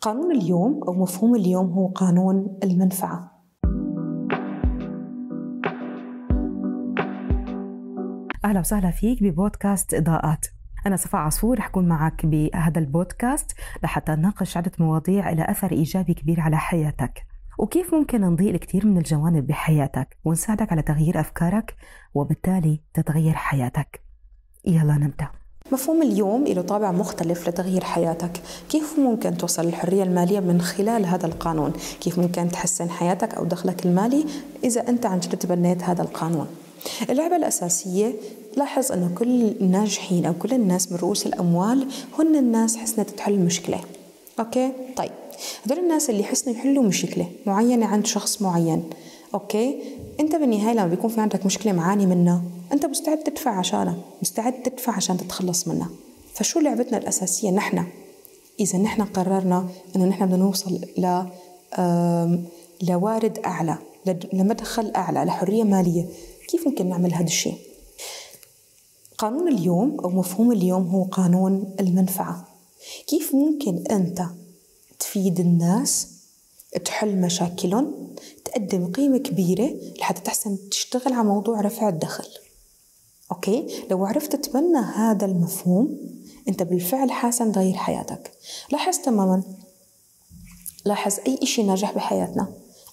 قانون اليوم أو مفهوم اليوم هو قانون المنفعة. أهلا وسهلا فيك ببودكاست إضاءات. أنا صفاء عصفور رح أكون معك بهذا البودكاست لحتى نناقش عدة مواضيع إلى أثر إيجابي كبير على حياتك. وكيف ممكن نضيء الكثير من الجوانب بحياتك ونساعدك على تغيير أفكارك وبالتالي تتغير حياتك. يلا نبدأ. مفهوم اليوم له طابع مختلف لتغيير حياتك. كيف ممكن توصل للحرية المالية من خلال هذا القانون؟ كيف ممكن تحسن حياتك أو دخلك المالي إذا أنت عن جد تبنيت هذا القانون؟ اللعبة الأساسية لاحظ أنه كل الناجحين أو كل الناس من رؤوس الأموال هن الناس حسنت تحل المشكلة okay؟ طيب. هدول الناس اللي حسنوا يحلوا مشكلة معينة عند شخص معين. okay؟ أنت بالنهاية لما بيكون في عندك مشكلة معاني منها. أنت مستعد تدفع عشانها مستعد تدفع عشان تتخلص منها فشو لعبتنا الأساسية نحن؟ إذا نحن قررنا أنه نحن بدنا نوصل ل لوارد أعلى لمدخل أعلى لحرية مالية كيف ممكن نعمل هذا الشيء؟ قانون اليوم أو مفهوم اليوم هو قانون المنفعة. كيف ممكن أنت تفيد الناس تحل مشاكلهم تقدم قيمة كبيرة لحتى تحسن تشتغل على موضوع رفع الدخل؟ أوكي؟ لو عرفت تتبنى هذا المفهوم أنت بالفعل حاسن تغير حياتك. لاحظ تماما. لاحظ أي إشي ناجح بحياتنا.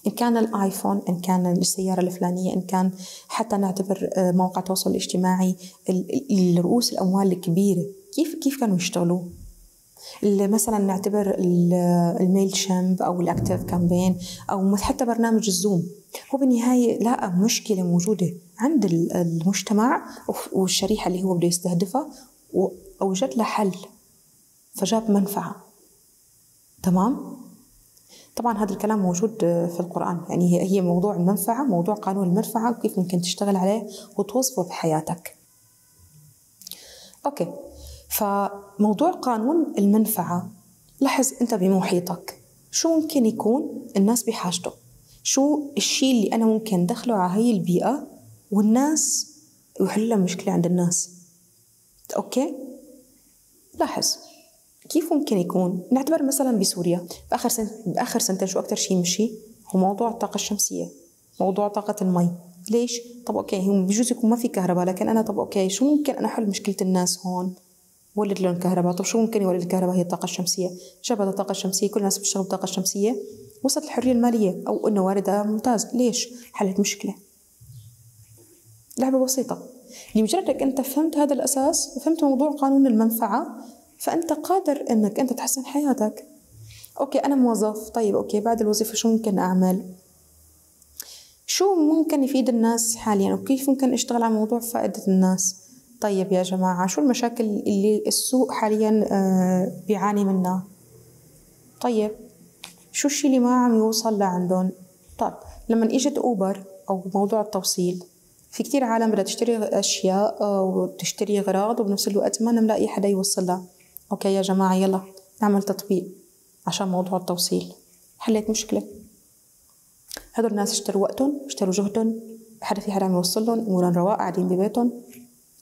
إن كان الآيفون إن كان السيارة الفلانية إن كان حتى نعتبر آه، موقع التواصل الاجتماعي الرؤوس الأموال الكبيرة. كيف كيف كانوا يشتغلوا؟ مثلا نعتبر ال Mailchimp أو ال ActiveCampaign أو حتى برنامج ال Zoom. هو بالنهاية لقى مشكلة موجودة عند المجتمع والشريحة اللي هو بده يستهدفها واوجد لها حل فجاب منفعة. تمام؟ طبعا هذا الكلام موجود في القرآن. يعني هي موضوع المنفعة موضوع قانون المنفعة وكيف ممكن تشتغل عليه وتوظفه بحياتك. okay. فموضوع قانون المنفعة لاحظ أنت بمحيطك شو ممكن يكون الناس بحاجته شو الشيء اللي أنا ممكن دخله على هاي البيئة والناس ويحل مشكلة عند الناس؟ okay؟ لاحظ كيف ممكن يكون؟ نعتبر مثلا بسوريا بآخر سنة بآخر سنتين شو أكثر شيء مشي؟ هو موضوع الطاقة الشمسية موضوع طاقة المي. ليش؟ طب okay بجوز يكون ما في كهرباء لكن أنا طب okay شو ممكن أنا أحل مشكلة الناس هون؟ ولد لهم كهرباء طب شو ممكن يولد الكهرباء؟ هي الطاقة الشمسية. جابت الطاقة الشمسية كل الناس بتشتغل بالطاقة الشمسية وصلت الحرية المالية. أو إنه واردها ممتاز. ليش؟ حلت مشكلة. لعبة بسيطة. لمجرد أنت فهمت هذا الأساس؟ وفهمت موضوع قانون المنفعة. فأنت قادر إنك أنت تحسن حياتك. okay أنا موظف. طيب okay بعد الوظيفة شو ممكن أعمل؟ شو ممكن يفيد الناس حاليا؟ وكيف ممكن أشتغل على موضوع فائدة الناس؟ طيب يا جماعة شو المشاكل اللي السوق حاليا آه، بيعاني منها؟ طيب شو الشي اللي ما عم يوصل لعندهم؟ طيب لما إجت أوبر أو موضوع التوصيل في كتير عالم بدها تشتري أشياء آه، وتشتري أغراض وبنفس الوقت ما نلاقي حدا يوصلها. أوكي يا جماعة يلا نعمل تطبيق عشان موضوع التوصيل. حليت مشكلة. هدول الناس اشتروا وقتهم اشتروا جهدهم حدا في حدا عم يوصل لهم امورهم رواق قاعدين ببيتهم.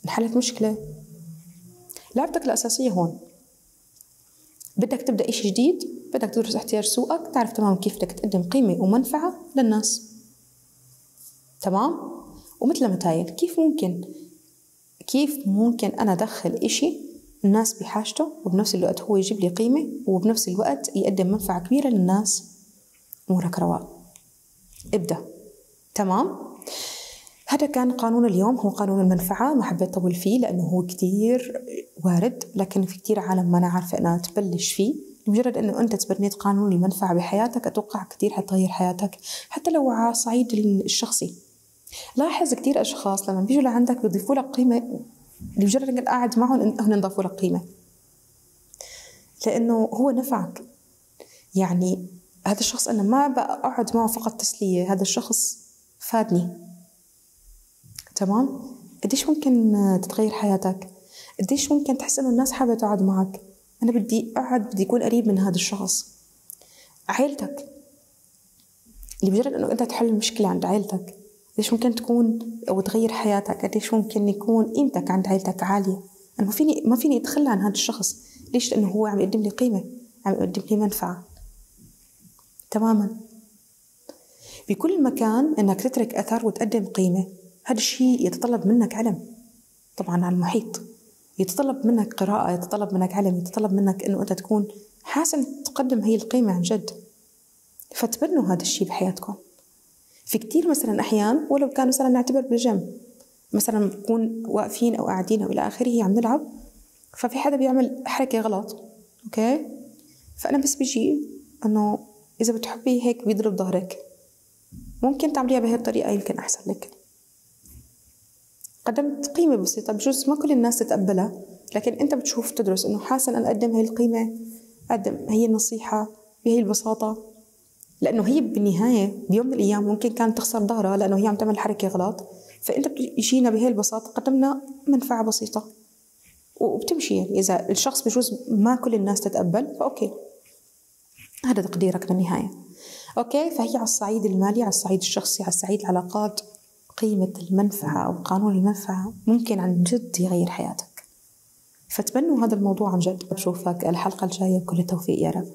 انحلت مشكلة. لعبتك الأساسية هون. بدك تبدأ إشي جديد بدك تدرس احتياج سوقك تعرف تمام كيف بدك تقدم قيمة ومنفعة للناس. تمام؟ ومثل ما تايل كيف ممكن كيف ممكن أنا أدخل إشي الناس بحاجته وبنفس الوقت هو يجيب لي قيمة وبنفس الوقت يقدم منفعة كبيرة للناس؟ أمورك رواق. ابدأ. تمام؟ هذا كان قانون اليوم هو قانون المنفعة ما حبيت أطول فيه لأنه هو كتير وارد لكن في كتير عالم ما أنا عارفة أنها تبلش فيه. لمجرد أنه أنت تبنيت قانون المنفعة بحياتك أتوقع كتير حتغير حياتك حتى لو على الصعيد الشخصي. لاحظ كتير أشخاص لما بيجوا لعندك بيضيفوا لك قيمة لمجرد أنك قاعد معهم أنهم ضافوا لك قيمة. لأنه هو نفعك. يعني هذا الشخص أنا ما بقعد معه فقط تسلية هذا الشخص فادني. تمام؟ قديش ممكن تتغير حياتك؟ قديش ممكن تحس إنه الناس حابة تقعد معك؟ أنا بدي أقعد بدي أكون قريب من هذا الشخص. عيلتك لمجرد إنه أنت تحل المشكلة عند عيلتك قديش ممكن تكون أو تغير حياتك؟ قديش ممكن يكون قيمتك عند عيلتك عالية؟ أنا ما فيني ما فيني أتخلى عن هذا الشخص. ليش؟ لأنه هو عم يقدم لي قيمة عم يقدم لي منفعة. تماما. بكل مكان إنك تترك أثر وتقدم قيمة. هذا الشيء يتطلب منك علم. طبعا على المحيط. يتطلب منك قراءة يتطلب منك علم يتطلب منك إنه أنت تكون حاسن تقدم هي القيمة عن جد. فتبنوا هذا الشيء بحياتكم. في كتير مثلا أحيان ولو كان مثلا نعتبر بالجيم مثلا بكون واقفين أو قاعدين أو إلى آخره عم نلعب ففي حدا بيعمل حركة غلط okay؟ فأنا بس بيجي إنه إذا بتحبي هيك بيضرب ظهرك. ممكن تعمليها بهي الطريقة يمكن أحسن لك. قدمت قيمة بسيطة بجوز ما كل الناس تتقبلها لكن أنت بتشوف تدرس إنه حاسن أن أقدم هي القيمة أقدم هي النصيحة بهي البساطة لأنه هي بالنهاية بيوم من الأيام ممكن كانت تخسر ظهرها لأنه هي عم تعمل حركة غلط. فأنت بتجينا بهي البساطة قدمنا منفعة بسيطة. وبتمشي يعني إذا الشخص بجوز ما كل الناس تتقبل ف okay. هذا تقديرك بالنهاية okay فهي على الصعيد المالي على الصعيد الشخصي على الصعيد العلاقات. قيمة المنفعة أو قانون المنفعة ممكن عن جد يغير حياتك. فتبنوا هذا الموضوع عن جد. بشوفك الحلقة الجاية. بكل التوفيق يا رب.